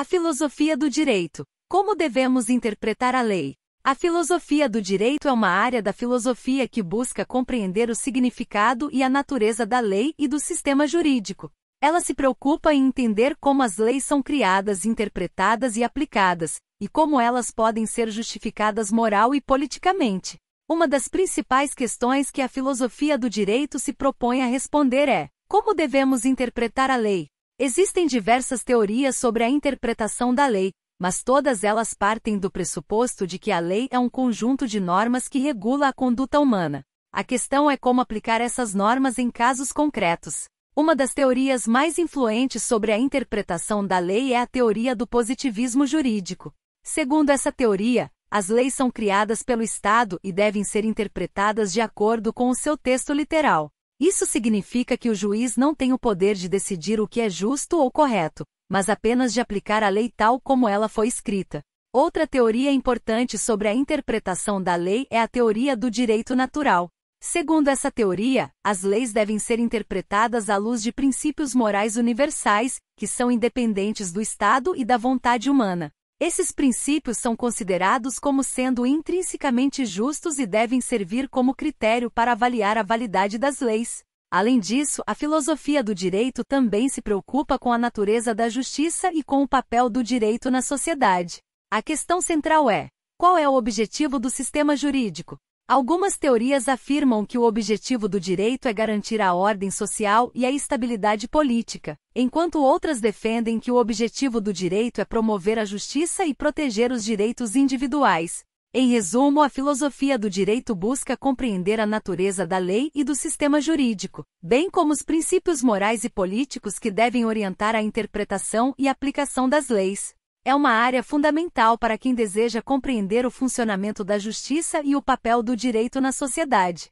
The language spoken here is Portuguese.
A filosofia do direito. Como devemos interpretar a lei? A filosofia do direito é uma área da filosofia que busca compreender o significado e a natureza da lei e do sistema jurídico. Ela se preocupa em entender como as leis são criadas, interpretadas e aplicadas, e como elas podem ser justificadas moral e politicamente. Uma das principais questões que a filosofia do direito se propõe a responder é: como devemos interpretar a lei? Existem diversas teorias sobre a interpretação da lei, mas todas elas partem do pressuposto de que a lei é um conjunto de normas que regula a conduta humana. A questão é como aplicar essas normas em casos concretos. Uma das teorias mais influentes sobre a interpretação da lei é a teoria do positivismo jurídico. Segundo essa teoria, as leis são criadas pelo Estado e devem ser interpretadas de acordo com o seu texto literal. Isso significa que o juiz não tem o poder de decidir o que é justo ou correto, mas apenas de aplicar a lei tal como ela foi escrita. Outra teoria importante sobre a interpretação da lei é a teoria do direito natural. Segundo essa teoria, as leis devem ser interpretadas à luz de princípios morais universais, que são independentes do Estado e da vontade humana. Esses princípios são considerados como sendo intrinsecamente justos e devem servir como critério para avaliar a validade das leis. Além disso, a filosofia do direito também se preocupa com a natureza da justiça e com o papel do direito na sociedade. A questão central é: qual é o objetivo do sistema jurídico? Algumas teorias afirmam que o objetivo do direito é garantir a ordem social e a estabilidade política, enquanto outras defendem que o objetivo do direito é promover a justiça e proteger os direitos individuais. Em resumo, a filosofia do direito busca compreender a natureza da lei e do sistema jurídico, bem como os princípios morais e políticos que devem orientar a interpretação e aplicação das leis é uma área fundamental para quem deseja compreender o funcionamento da justiça e o papel do direito na sociedade.